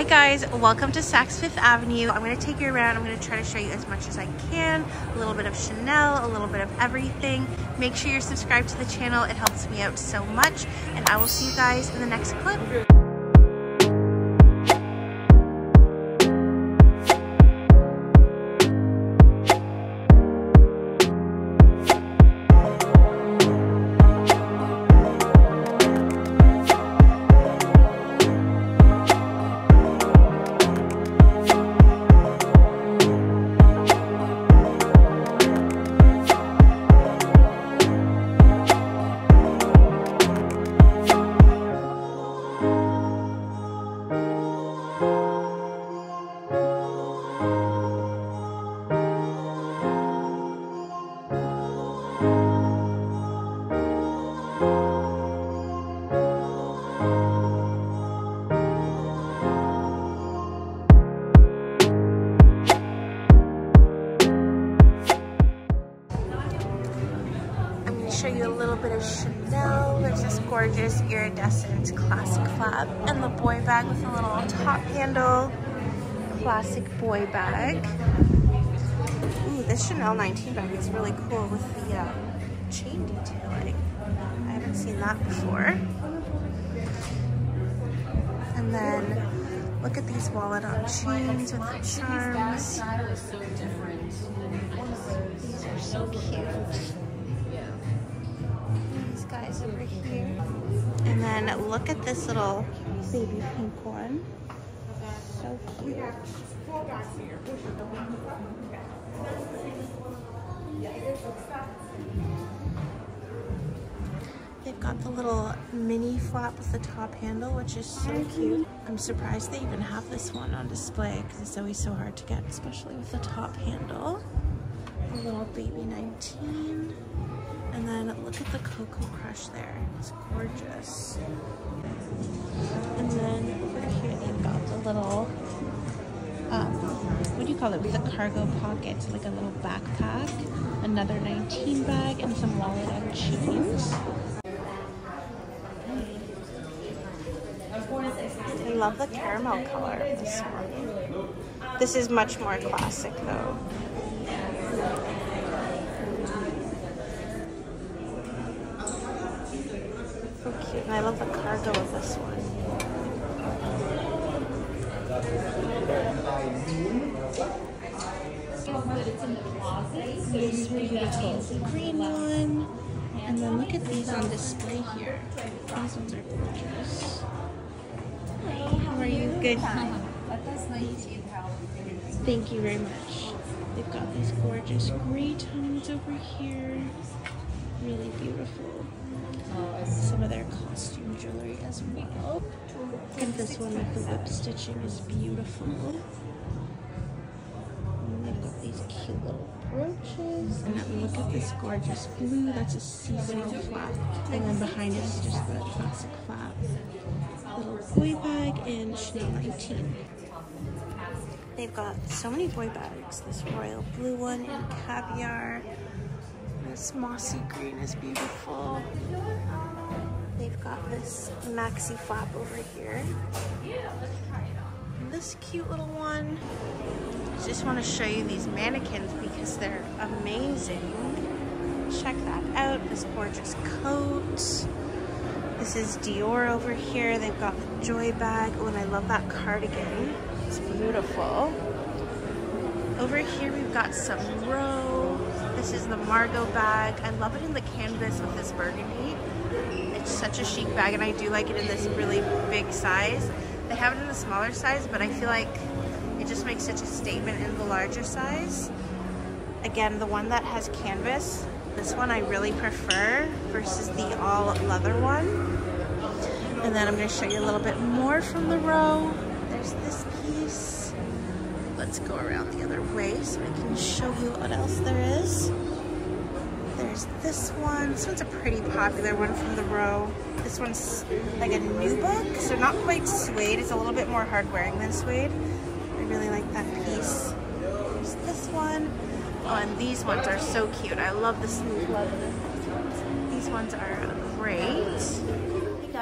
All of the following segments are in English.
Hi guys, welcome to Saks Fifth Avenue. I'm gonna take you around. I'm gonna try to show you as much as I can. A little bit of Chanel, a little bit of everything. Make sure you're subscribed to the channel. It helps me out so much. And I will see you guys in the next clip. Ooh, this Chanel 19 bag is really cool with the um, chain detailing. I haven't seen that before. And then look at these wallet on chains with the charms. These are so cute These guys over here. And then look at this little baby pink one. So cute. They've got the little mini flap with the top handle, which is so cute. I'm surprised they even have this one on display because it's always so hard to get, especially with the top handle. A little baby 19. And then look at the Coco Crush there. It's gorgeous. And then over here they've got the little, um, what do you call it, with the cargo pockets, like a little backpack. Another 19 bag and some wallet and chains. I love the caramel color this one. This is much more classic though. So cute. And I love the cargo of this one. This really beautiful green one. And then look at these on display here. These ones are gorgeous. Hey, how are you? Good. Thank you very much. They've got these gorgeous gray tones over here. Really beautiful some of their costume jewelry as well. Look at this one with the whip stitching is beautiful. And they've got these cute little brooches. And then look at this gorgeous blue. That's a seasonal flap. And then behind it is just the classic flap. Little boy bag and Chanel 19. They've got so many boy bags. This royal blue one in caviar. This mossy green is beautiful. They've got this maxi flap over here. This cute little one. Just want to show you these mannequins because they're amazing. Check that out, this gorgeous coat. This is Dior over here. They've got the Joy bag. Oh, and I love that cardigan. It's beautiful. Over here we've got some Row. This is the Margot bag. I love it in the canvas with this burgundy. It's such a chic bag and I do like it in this really big size. They have it in a smaller size, but I feel like makes such a statement in the larger size. Again, the one that has canvas, this one I really prefer versus the all leather one. And then I'm gonna show you a little bit more from the row. There's this piece let's go around the other way so I can show you what else there is. There's this one. This one's a pretty popular one from the row. This one's like a nubuck, so not quite suede. It's a little bit more hard wearing than suede. That piece. There's this one. Oh, and these ones are so cute. I love the smooth leather. These ones are great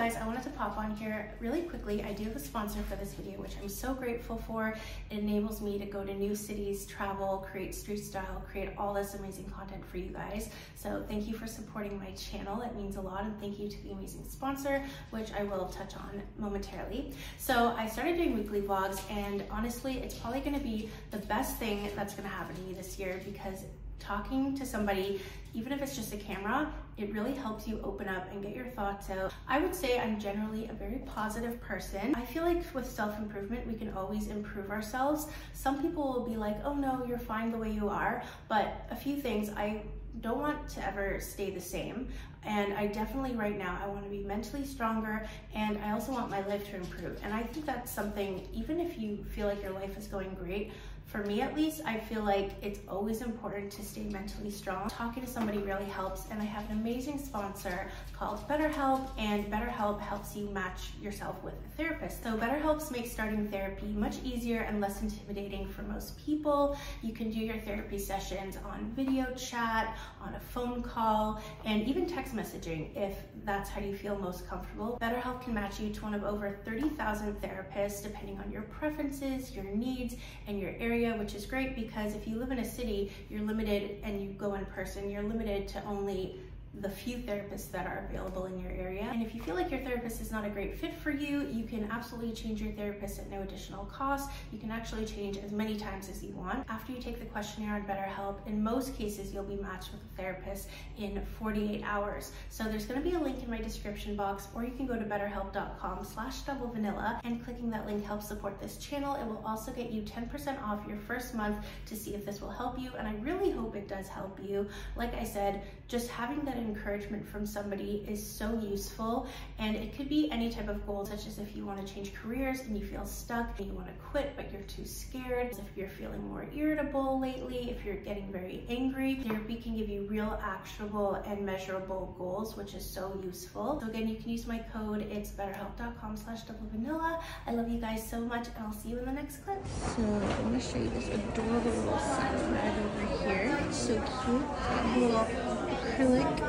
guys, I wanted to pop on here really quickly. I do have a sponsor for this video, which I'm so grateful for. It enables me to go to new cities, travel, create street style, create all this amazing content for you guys. So thank you for supporting my channel. It means a lot. And thank you to the amazing sponsor, which I will touch on momentarily. So I started doing weekly vlogs and honestly, it's probably gonna be the best thing that's gonna happen to me this year because talking to somebody, even if it's just a camera, it really helps you open up and get your thoughts out. I would say I'm generally a very positive person. I feel like with self-improvement, we can always improve ourselves. Some people will be like, oh no, you're fine the way you are. But a few things I don't want to ever stay the same. And I definitely right now, I want to be mentally stronger and I also want my life to improve. And I think that's something, even if you feel like your life is going great, for me at least, I feel like it's always important to stay mentally strong. Talking to somebody really helps and I have an amazing sponsor called BetterHelp and BetterHelp helps you match yourself with a therapist. So BetterHelp makes starting therapy much easier and less intimidating for most people. You can do your therapy sessions on video chat, on a phone call, and even text messaging if that's how you feel most comfortable. BetterHelp can match you to one of over 30,000 therapists depending on your preferences, your needs, and your area area, which is great because if you live in a city, you're limited and you go in person, you're limited to only the few therapists that are available in your area. And if you feel like your therapist is not a great fit for you, you can absolutely change your therapist at no additional cost. You can actually change as many times as you want. After you take the questionnaire on BetterHelp, in most cases, you'll be matched with a therapist in 48 hours. So there's gonna be a link in my description box, or you can go to betterhelp.com slash double vanilla, and clicking that link helps support this channel. It will also get you 10% off your first month to see if this will help you, and I really hope it does help you. Like I said, just having that encouragement from somebody is so useful. And it could be any type of goal such as if you want to change careers and you feel stuck and you want to quit but you're too scared. If you're feeling more irritable lately if you're getting very angry therapy can give you real actionable and measurable goals which is so useful. So again you can use my code it's betterhelp.com slash double vanilla. I love you guys so much and i'll see you in the next clip. So i want to show you this adorable little bag over here. It's so cute. A little acrylic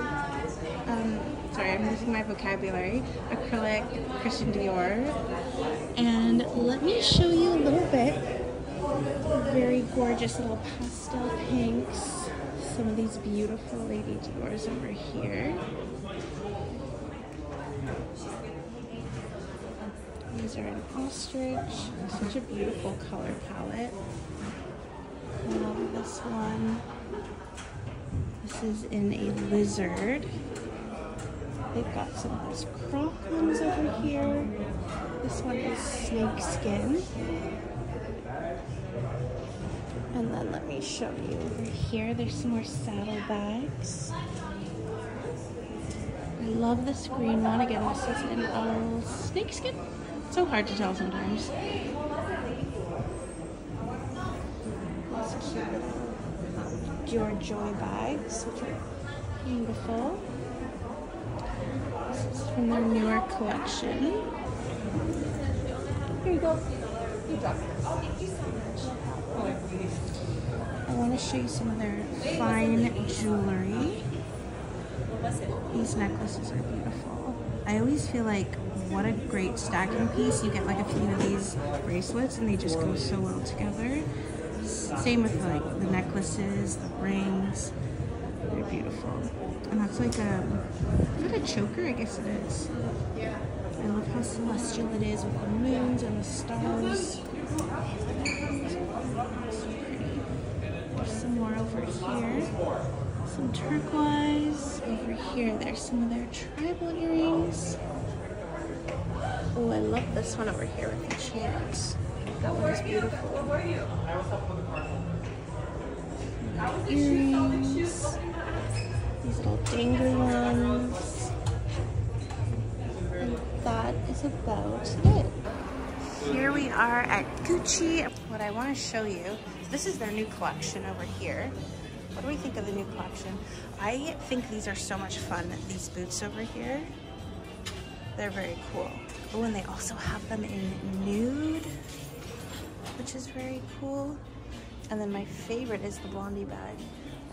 um, sorry, I'm losing my vocabulary, acrylic Christian Dior. And let me show you a little bit. Very gorgeous little pastel pinks. Some of these beautiful Lady Dior's over here. These are an ostrich. Such a beautiful color palette. I love this one. This is in a lizard. They've got some of those croc ones over here. This one is snake skin. And then let me show you over here. There's some more saddle bags. I love this green one. Again, this is in all snake skin. so hard to tell sometimes. Little um, Joy bags, which are beautiful from their newer collection. Here you go. I want to show you some of their fine jewelry. These necklaces are beautiful. I always feel like what a great stacking piece. You get like a few of these bracelets and they just go so well together. Same with like the necklaces, the rings. They're beautiful. And that's like a, is that a choker? I guess it is. Yeah. I love how celestial it is with the moons and the stars. There's some more over here. Some turquoise. Over here, there's some of their tribal earrings. Oh, I love this one over here with the chants. That one is beautiful. Earrings these little dangly ones. And that is about it. Here we are at Gucci. What I want to show you, this is their new collection over here. What do we think of the new collection? I think these are so much fun, these boots over here. They're very cool. Oh, and they also have them in nude, which is very cool. And then my favorite is the Blondie bag.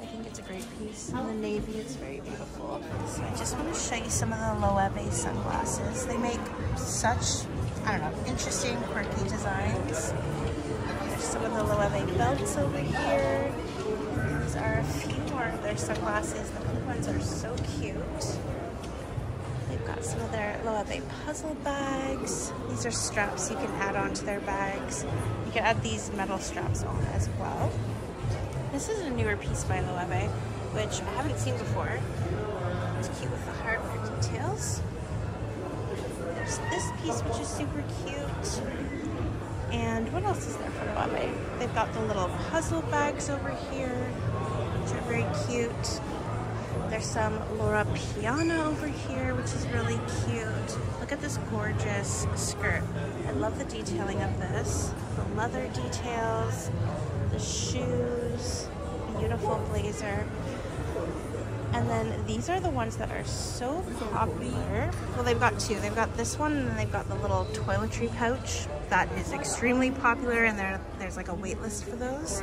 I think it's a great piece. And the navy is very beautiful. So I just want to show you some of the Loewe sunglasses. They make such, I don't know, interesting, quirky designs. There's some of the Loewe belts over here. These are a few more of their sunglasses. The pink ones are so cute. They've got some of their Loewe puzzle bags. These are straps you can add onto their bags. You can add these metal straps on as well. This is a newer piece by Loewe, which I haven't seen before. It's cute with the hardware details. There's this piece, which is super cute. And what else is there for Loewe? They've got the little puzzle bags over here, which are very cute. There's some Loro Piana over here, which is really cute. Look at this gorgeous skirt. I love the detailing of this. The leather details, the shoes, beautiful blazer. And then these are the ones that are so popular. Well, they've got two. They've got this one and then they've got the little toiletry pouch that is extremely popular and there, there's like a wait list for those.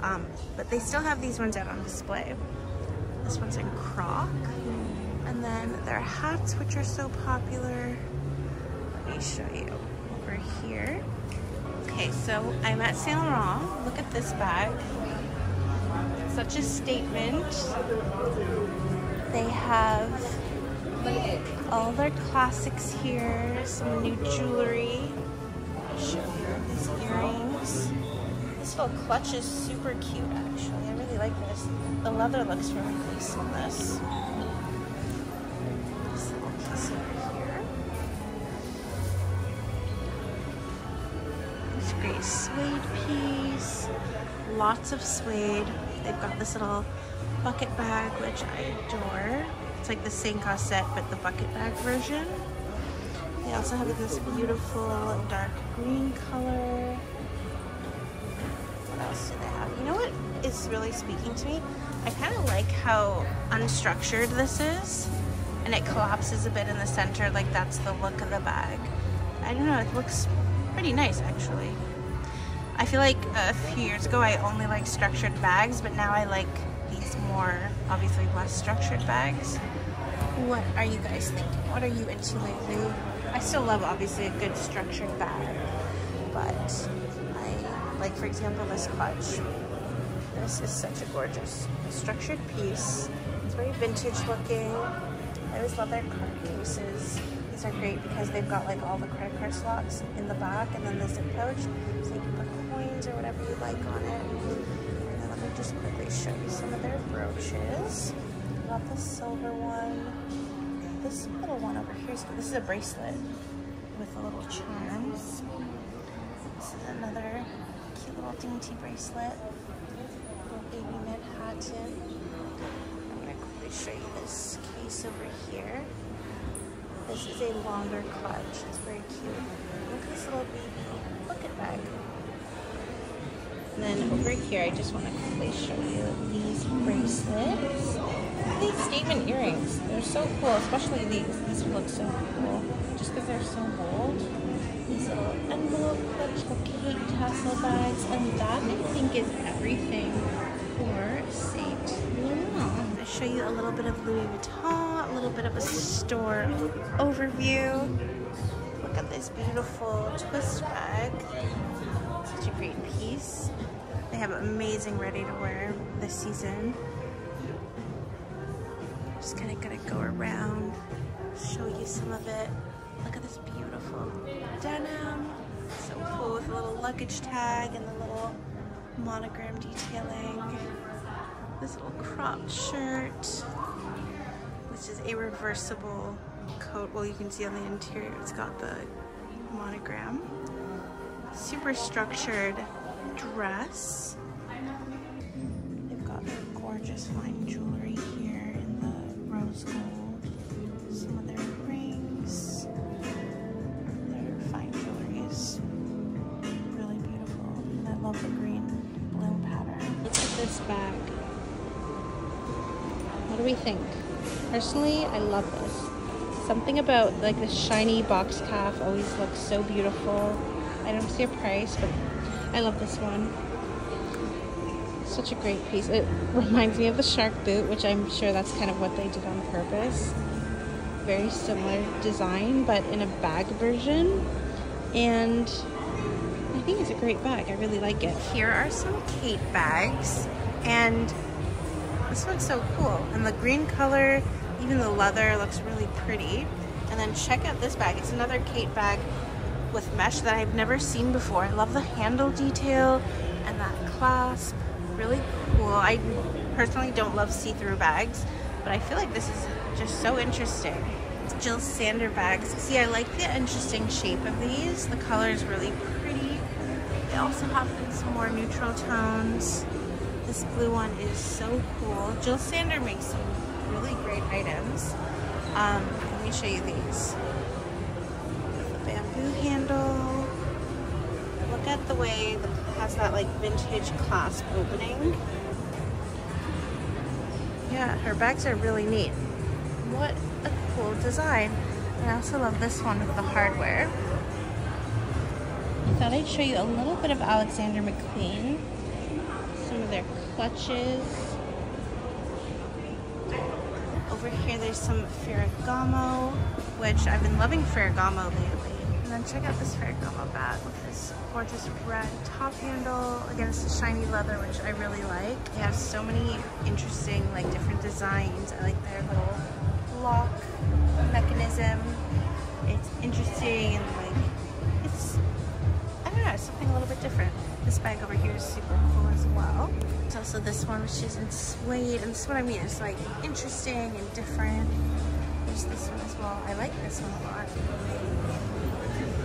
Um, but they still have these ones out on display. This one's in croc. And then their hats, which are so popular. Let me show you over here. Okay, so I'm at Saint Laurent. Look at this bag. Such a statement. They have all their classics here, some new jewelry. Show you these earrings. This little clutch is super cute The leather looks really nice on this. This little piece over here. This great suede piece. Lots of suede. They've got this little bucket bag, which I adore. It's like the Sanka set, but the bucket bag version. They also have this beautiful dark green color. What else do they have? You know what is really speaking to me? I kind of like how unstructured this is. And it collapses a bit in the center, like that's the look of the bag. I don't know, it looks pretty nice actually. I feel like a few years ago I only liked structured bags, but now I like these more, obviously less structured bags. What are you guys thinking? What are you into lately? I still love obviously a good structured bag, but I like for example this clutch. This is such a gorgeous structured piece. It's very vintage looking. I always love their card cases. These are great because they've got like all the credit card slots in the back and then the zip pouch so you can put coins or whatever you like on it. And then let me just quickly show you some of their brooches. Got the silver one. This little one over here, is, this is a bracelet with a little charms. This is another cute little dainty bracelet. Baby Manhattan. I'm gonna quickly show you this case over here. This is a longer clutch. It's very cute. Look at this little baby bucket bag. And then over here, I just want to quickly show you these bracelets. These statement earrings. They're so cool, especially these. These look so cool just because they're so bold. These little envelope clips, little Kate tassel bags, and that I think is everything Saint to show you a little bit of Louis Vuitton, a little bit of a store overview. Look at this beautiful twist bag. Such a great piece. They have amazing ready to wear this season. Just kind of gonna go around, show you some of it. Look at this beautiful denim. So cool with a little luggage tag and the little monogram detailing. This little cropped shirt, which is a reversible coat. Well, you can see on the interior, it's got the monogram. Super structured dress. We think? Personally, I love this. Something about like this shiny box calf always looks so beautiful. I don't see a price, but I love this one. Such a great piece. It reminds me of the shark boot, which I'm sure that's kind of what they did on purpose. Very similar design, but in a bag version. And I think it's a great bag. I really like it. Here are some Kate bags. And this one's so cool. And the green color, even the leather looks really pretty. And then check out this bag. It's another Kate bag with mesh that I've never seen before. I love the handle detail and that clasp. Really cool. I personally don't love see-through bags, but I feel like this is just so interesting. Jil Sander bags. See, I like the interesting shape of these. The color is really pretty. They also have some more neutral tones. This blue one is so cool. Jil Sander makes some really great items. Um, let me show you these. The bamboo handle. Look at the way it has that like vintage clasp opening. Yeah, her bags are really neat. What a cool design. I also love this one with the hardware. I thought I'd show you a little bit of Alexander McQueen. Their clutches. Over here there's some Ferragamo, which I've been loving Ferragamo lately. And then check out this Ferragamo bag with this gorgeous red top handle against the shiny leather, which I really like. They have so many interesting, like different designs. I like their little lock mechanism. It's interesting and like, it's, I don't know, something a little bit different. This bag over here is super cool as well. There's also this one which is in suede, and this is what I mean, it's like interesting and different. There's this one as well. I like this one a lot.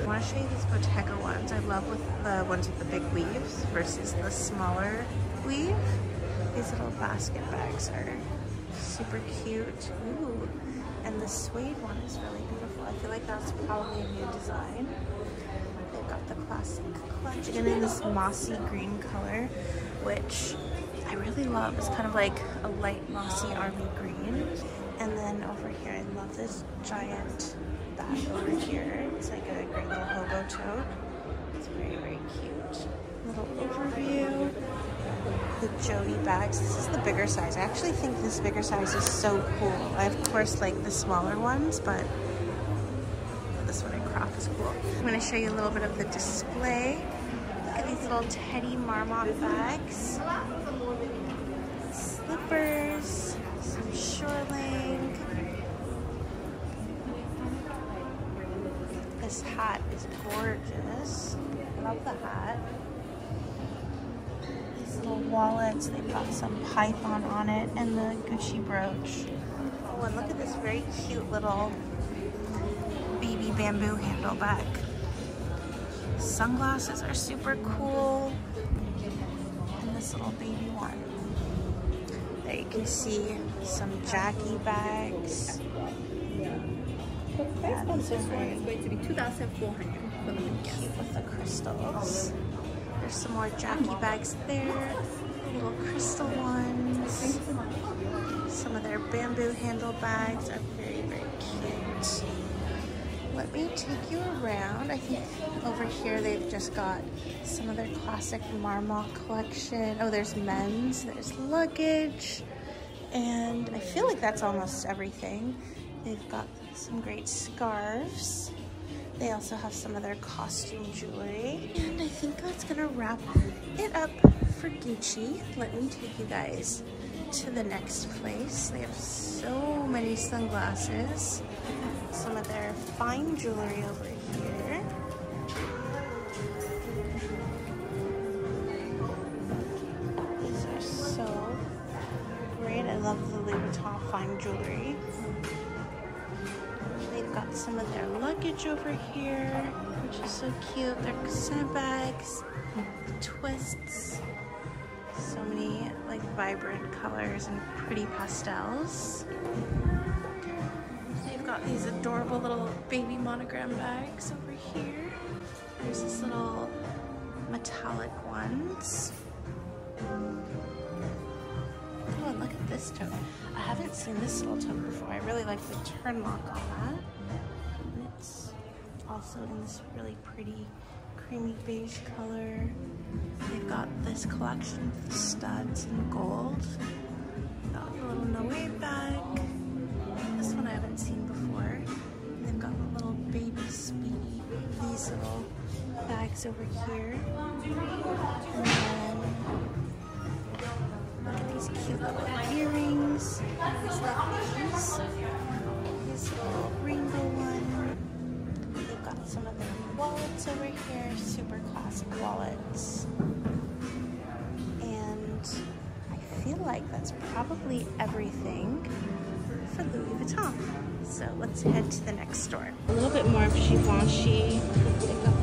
I want to show you these Bottega ones. I love with the ones with the big weaves versus the smaller weave. These little basket bags are super cute. Ooh, and the suede one is really beautiful. I feel like that's probably a new design. The classic clutch again in this mossy green color, which I really love. It's kind of like a light mossy army green. And then over here, I love this giant bag over here. It's like a great little hobo tote. It's very, very cute. Little overview the Jodie bags. This is the bigger size. I actually think this bigger size is so cool. I of course like the smaller ones, but this one I crop is cool. I'm gonna show you a little bit of the display. Look at these little Teddy Marmont bags. Slippers, some shoreline. This hat is gorgeous. Love the hat These little wallets. They've got some python on it and the Gucci brooch. Oh, and look at this very cute little baby bamboo handle bag. Sunglasses are super cool. And this little baby one. There you can see some Jackie bags. Yeah, these are very is going to be 2,400 for the cute with the crystals. There's some more Jackie bags there. Little crystal ones. Some of their bamboo handle bags are very, very cute. Let me take you around. I think over here they've just got some of their classic Marmont collection. Oh, there's men's, there's luggage. And I feel like that's almost everything. They've got some great scarves. They also have some of their costume jewelry. And I think that's gonna wrap it up for Gucci. Let me take you guys to the next place. They have so many sunglasses. Some of their fine jewelry over here. These are so great. I love the Louis Vuitton fine jewelry They've got some of their luggage over here, which is so cute. Their sandbags, twists, so many like vibrant colors and pretty pastels. Got these adorable little baby monogram bags over here. There's this little metallic ones. Oh, and look at this tote. I haven't seen this little tote before. I really like the turn lock on that It's also in this really pretty creamy beige color. They've got this collection of studs in gold. Got a little Noe bag. Bags over here. And then these cute little earrings. These. This little rainbow one. They've got some of their wallets over here, super classic wallets. And I feel like that's probably everything for Louis Vuitton. So let's head to the next store. A little bit more of Givenchy.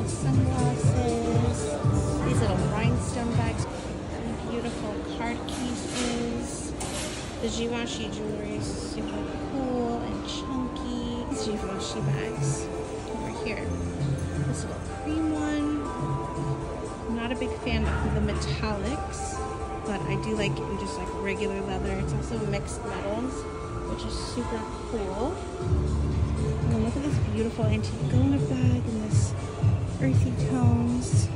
Sunglasses, these little rhinestone bags, beautiful card cases. The Givenchy jewelry is super cool and chunky. These Givenchy bags over here. This little cream one. I'm not a big fan of the metallics, but I do like it in just like regular leather. It's also mixed metals, which is super cool. And then look at this beautiful antique Antigona bag in this earthy tones.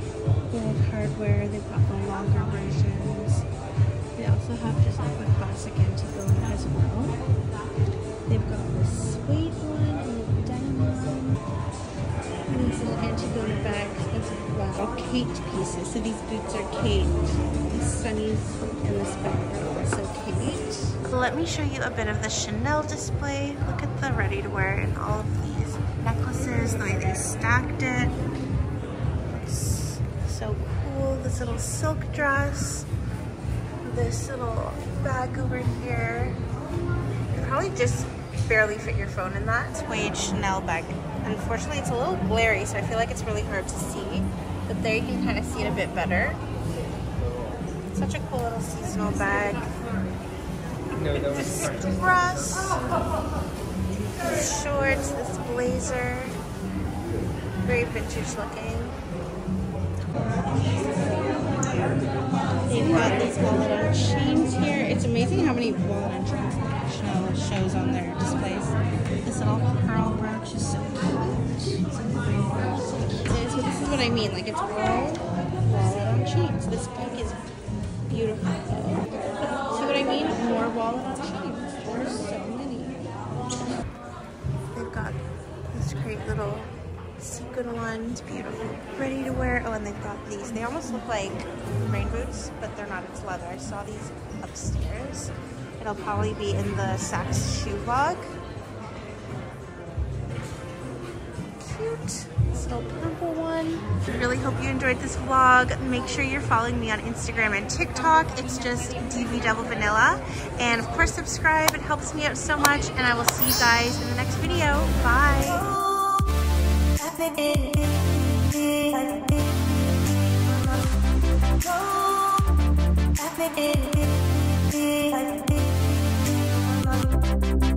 Gold hardware. They've got the longer versions. They also have just like the classic antique Antigona as well. Well. Kate pieces. So these boots are Kate. The sunnies and this bag are also Kate. Let me show you a bit of the Chanel display. Look at the ready to wear and all of these necklaces, the way they stacked it. Looks so cool. This little silk dress. This little bag over here. You could probably just barely fit your phone in that. Suede Chanel bag. Unfortunately, it's a little blurry, so I feel like it's really hard to see. But there you can kind of see it a bit better. Such a cool little seasonal bag. This dress, this shorts, this blazer. Very vintage looking. They've got these wallet on chains here. It's amazing how many wallet on chains shows on their displays. Little pearl brooch is so cute. So this is what I mean. Like it's all wallet on chains. This pink is beautiful. See what I mean? More wallet on chains. There's so many. They've got this great little sequin one. It's beautiful. Ready to wear. Oh, and they've got these. They almost look like rain boots, but they're not. It's leather. I saw these upstairs. It'll probably be in the Saks shoe vlog. Little purple one. I really hope you enjoyed this vlog. Make sure you're following me on Instagram and TikTok. It's just DV Double Vanilla. And of course, subscribe. It helps me out so much. And I will see you guys in the next video. Bye.